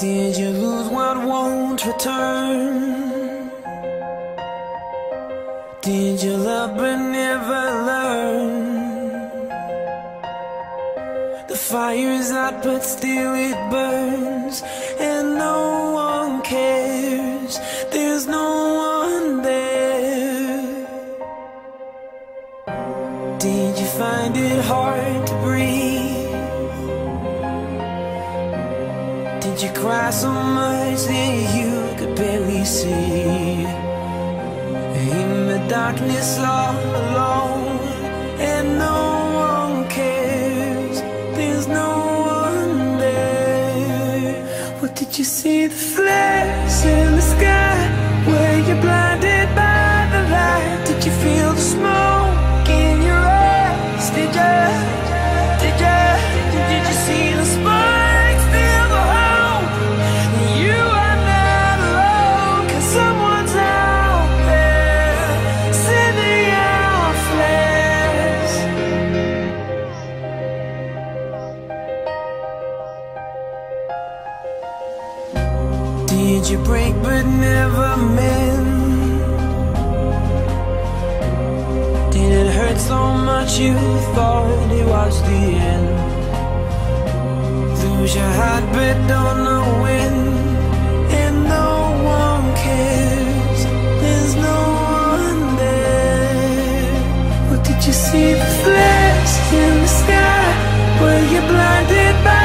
Did you lose what won't return? Did you love but never learn? The fire is out but still it burns And no one cares There's no one there Did you find it hard to breathe? Did you cry so much that you could barely see? In the darkness all alone And no one cares There's no one there What did you see? The flares in the sky Were you Did you break but never mend? Did it hurt so much you thought it was the end? Lose your heart but don't know when And no one cares There's no one there What did you see? The flares in the sky Were you blinded by